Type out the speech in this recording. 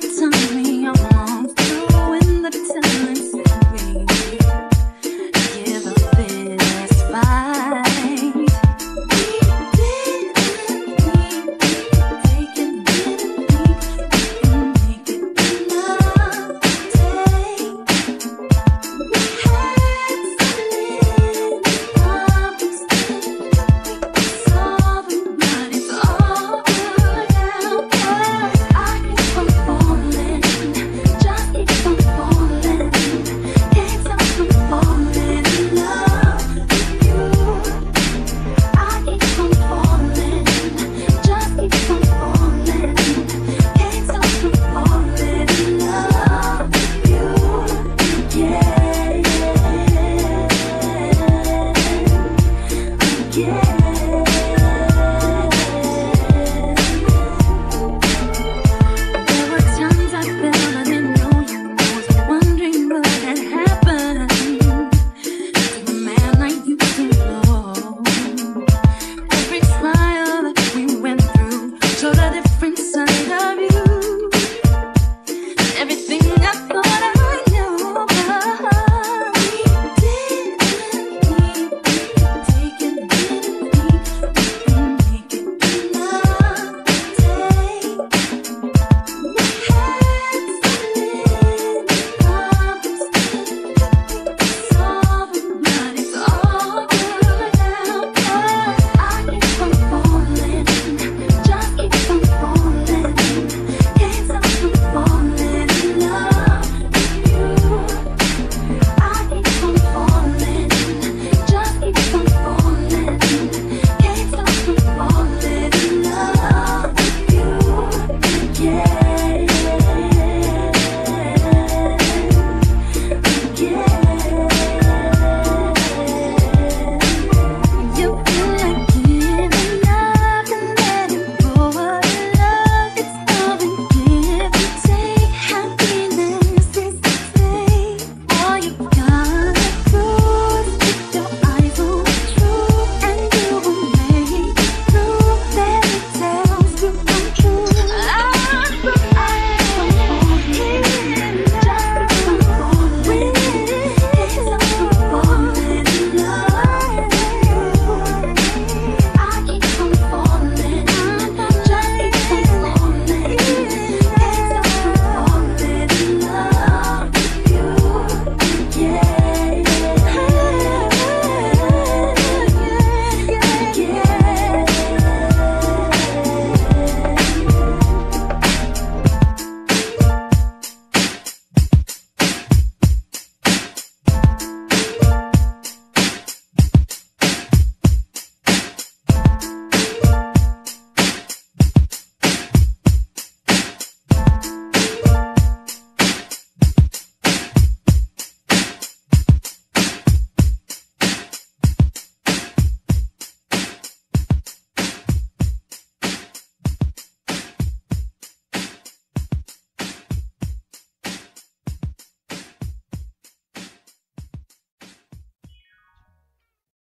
the time.